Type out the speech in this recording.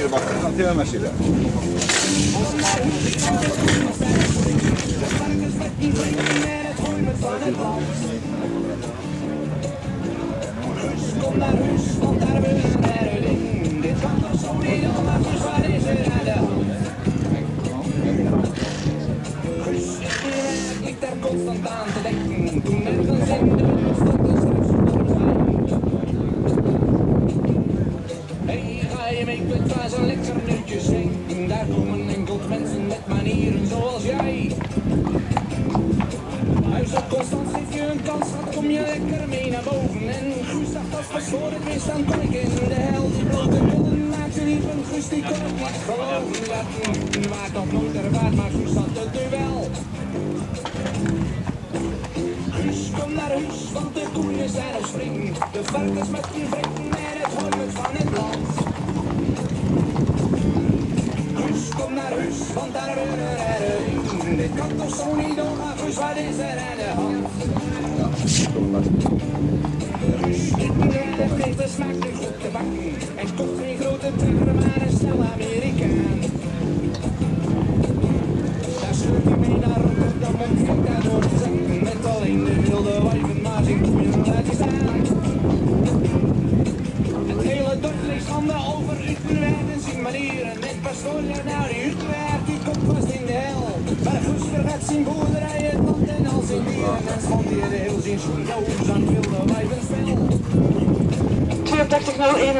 geliyor bak. Sıkıntı hemen şeyler. Hey. Je mee, het was een lekker nieuwtje schenken. Daar komen enkel mensen met manieren zoals jij. Huis op constant geef je een kans, dan kom je lekker mee naar boven. En Guus als pas voor het ik in de hel. Die blote billen maakte lief en Guus die kon het niet geloven. Dat nooit er waard, maar Guus had het wel. Guus, kom naar huis, want de koeien zijn op spring. De varkens met die vrekken en het van het land. Guus, kom naar huis, want daar weer een herding. Dit kan wat is er aan de smaak nu goed te bakken. En kocht geen grote trekker, maar een snelle Amerikaan. Daar sleurt hij mee naar zakken. Met alleen de wilde wijven, maar hij staan. Het hele dorp leest handen over hel. Maar Guus vergat zijn boerderij, het land en al zijn dieren. En schond hij de heel zijn schoen aan het wilde spel. 8201